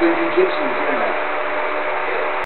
the and